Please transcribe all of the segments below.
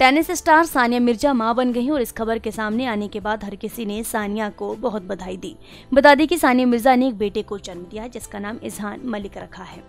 Tennis star Sania Mirza माँ बन गई और इस खबर के सामने आने के बाद हर किसी ने सानिया को बहुत बधाई दी। बता दी कि सानिया मिर्ज़ा ने एक बेटे को जन्म दिया जिसका नाम इजहान मलिक रखा है।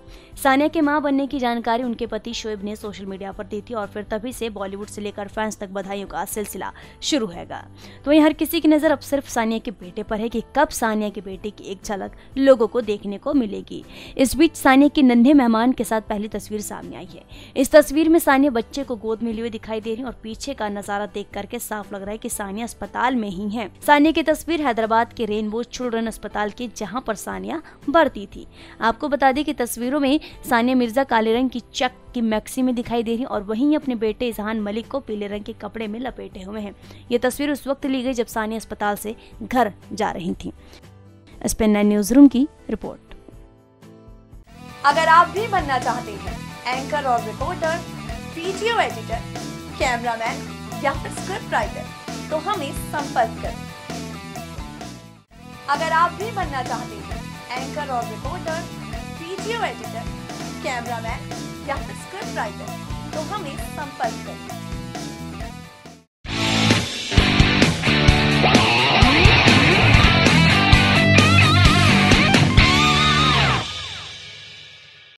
सानिया के माँ बनने की जानकारी उनके पति शोएब ने सोशल मीडिया पर दी थी और फिर तभी से बॉलीवुड से लेकर फैंस तक बधाइयों का सिलसिला शुरू हैगा। तो वहीं हर किसी की नज़र अब सिर्फ़ सानिया के बेटे पर है कि कब सानिया के बेटे की एक झलक लोगों को देखने को मिलेगी। इस बीच सानिया की नन्हे मेहमान के साथ पहली तस्वीर सामने आई है। इस तस्वीर में सानिया बच्चे को गोद में लिए दिखाई दे रही और पीछे का नज़ारा देख करके साफ़ लग रहा है कि सानिया अस्पताल में ही है। सानिया की तस्वीर हैदराबाद के रेनबो चिल्ड्रन अस्पताल की, जहाँ पर सानिया बढ़ती थी। आपको बता दें कि तस्वीरों में सानिया मिर्ज़ा काले रंग की चक की मैक्सी में दिखाई दे रही और वहीं अपने बेटे इजहान मलिक को पीले रंग के कपड़े में लपेटे हुए हैं। ये तस्वीर उस वक्त ली गई जब सानिया अस्पताल से घर जा रही थी। न्यूज़ रूम की रिपोर्ट। अगर आप भी बनना चाहते हैं, एंकर और रिपोर्टर वीडियो एडिटर कैमरामैन या फिर स्क्रिप्ट राइटर तो हमें संपर्क करें। अगर आप भी बनना चाहते हैं एंकर और रिपोर्टर वीडियो एडिटर कैमरामैन या फिर स्क्रिप्ट राइटर तो हमें संपर्क करें।